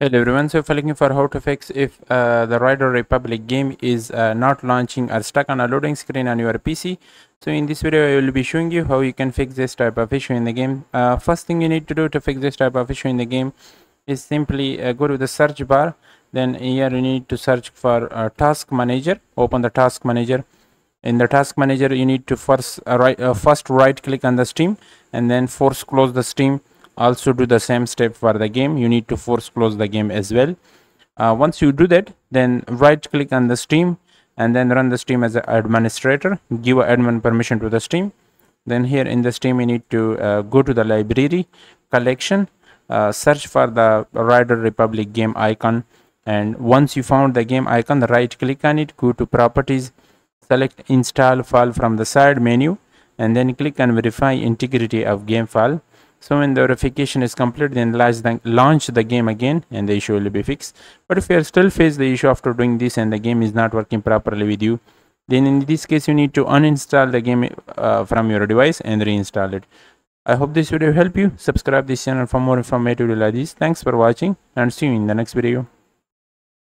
Hello everyone, so if you're looking for how to fix if uh, the Rider Republic game is uh, not launching or stuck on a loading screen on your PC. So in this video I will be showing you how you can fix this type of issue in the game. Uh, first thing you need to do to fix this type of issue in the game is simply uh, go to the search bar. Then here you need to search for uh, task manager, open the task manager. In the task manager you need to first, uh, right, first right click on the Steam and then force close the Steam also do the same step for the game. You need to force close the game as well. Uh, once you do that then right click on the steam and then run the steam as an administrator. Give admin permission to the steam. Then here in the steam you need to uh, go to the library collection uh, search for the rider republic game icon. And once you found the game icon right click on it go to properties select install file from the side menu and then click on verify integrity of game file so when the verification is complete then launch the game again and the issue will be fixed. But if you are still face the issue after doing this and the game is not working properly with you then in this case you need to uninstall the game uh, from your device and reinstall it. I hope this video help you. Subscribe this channel for more informative like this. Thanks for watching and see you in the next video